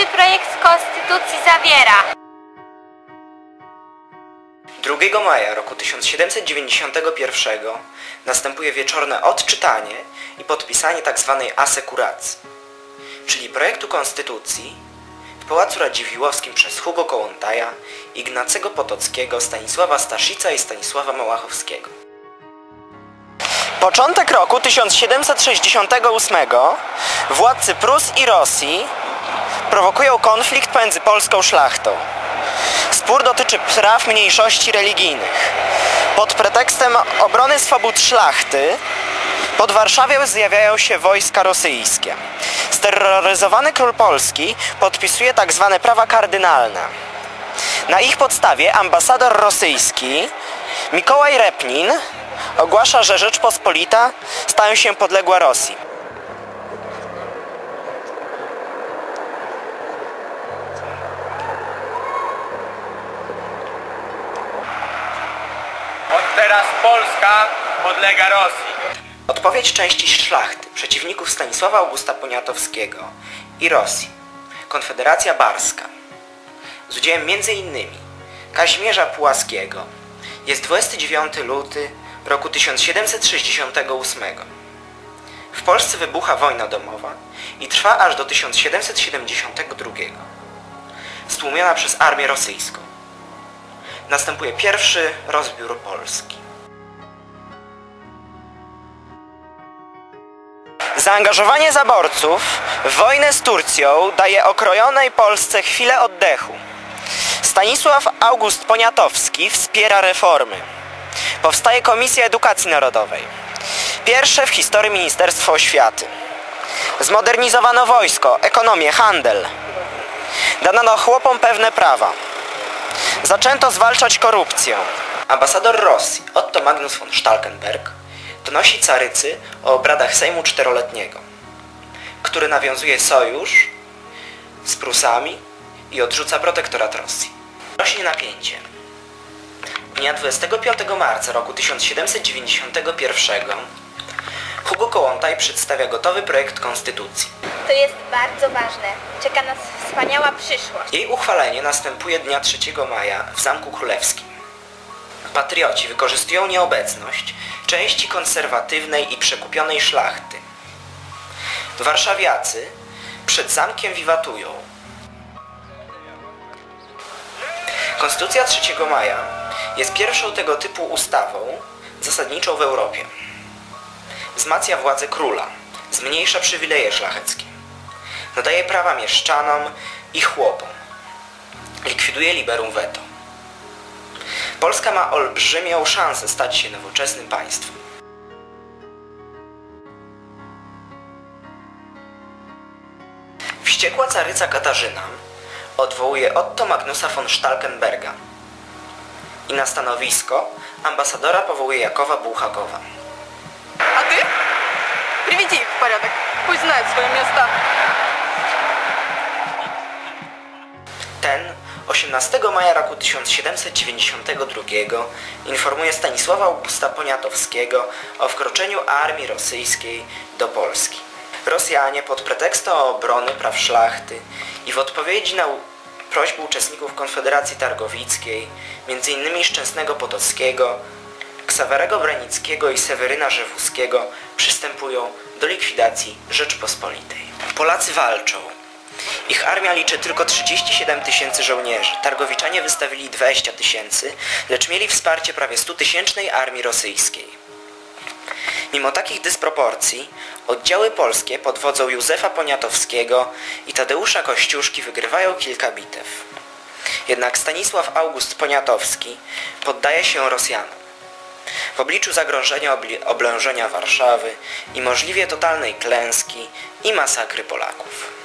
pierwszy projekt konstytucji zawiera? 2 maja roku 1791 następuje wieczorne odczytanie i podpisanie tzw. asekuracji, czyli projektu konstytucji w Pałacu Radziwiłłowskim przez Hugo Kołłątaja, Ignacego Potockiego, Stanisława Staszica i Stanisława Małachowskiego. Początek roku 1768 władcy Prus i Rosji prowokują konflikt pomiędzy polską szlachtą. Spór dotyczy praw mniejszości religijnych. Pod pretekstem obrony swobód szlachty pod Warszawą zjawiają się wojska rosyjskie. Steroryzowany król Polski podpisuje tzw. prawa kardynalne. Na ich podstawie ambasador rosyjski Mikołaj Repnin ogłasza, że Rzeczpospolita staje się podległa Rosji. Teraz Polska podlega Rosji. Odpowiedź części szlachty, przeciwników Stanisława Augusta Poniatowskiego i Rosji, Konfederacja Barska, z udziałem m.in. Kazimierza Pułaskiego, jest 29 luty roku 1768. W Polsce wybucha wojna domowa i trwa aż do 1772, stłumiona przez armię rosyjską. Następuje pierwszy rozbiór Polski. Zaangażowanie zaborców w wojnę z Turcją daje okrojonej Polsce chwilę oddechu. Stanisław August Poniatowski wspiera reformy. Powstaje Komisja Edukacji Narodowej. Pierwsze w historii Ministerstwo Oświaty. Zmodernizowano wojsko, ekonomię, handel. Dano chłopom pewne prawa. Zaczęto zwalczać korupcję. Ambasador Rosji Otto Magnus von Stalkenberg donosi carycy o obradach Sejmu Czteroletniego, który nawiązuje sojusz z Prusami i odrzuca protektorat Rosji. Rośnie napięcie. Dnia 25 marca roku 1791 Hugo Kołłątaj przedstawia gotowy projekt konstytucji. To jest bardzo ważne. Czeka nas wspaniała przyszłość. Jej uchwalenie następuje dnia 3 maja w Zamku Królewskim. Patrioci wykorzystują nieobecność części konserwatywnej i przekupionej szlachty. Warszawiacy przed zamkiem wiwatują. Konstytucja 3 maja jest pierwszą tego typu ustawą zasadniczą w Europie. Wzmacnia władzę króla, zmniejsza przywileje szlacheckie, nadaje prawa mieszczanom i chłopom, likwiduje liberum veto. Polska ma olbrzymią szansę stać się nowoczesnym państwem. Wściekła caryca Katarzyna odwołuje Otto Magnusa von Stalkenberga i na stanowisko ambasadora powołuje Jakowa Bułhakowa. А ты? Приведи их в порядок. Пусть знают свои места. 18 maja roku 1792 informuje Stanisława Augusta Poniatowskiego o wkroczeniu armii rosyjskiej do Polski. Rosjanie pod pretekstem obrony praw szlachty i w odpowiedzi na prośbę uczestników Konfederacji Targowickiej, m.in. Szczęsnego Potockiego, Ksawerego Branickiego i Seweryna Rzewuskiego przystępują do likwidacji Rzeczpospolitej. Polacy walczą. Ich armia liczy tylko 37 tysięcy żołnierzy. Targowiczanie wystawili 20 tysięcy, lecz mieli wsparcie prawie 100 tysięcznej armii rosyjskiej. Mimo takich dysproporcji, oddziały polskie pod wodzą Józefa Poniatowskiego i Tadeusza Kościuszki wygrywają kilka bitew. Jednak Stanisław August Poniatowski poddaje się Rosjanom. W obliczu zagrożenia oblężenia Warszawy i możliwie totalnej klęski i masakry Polaków.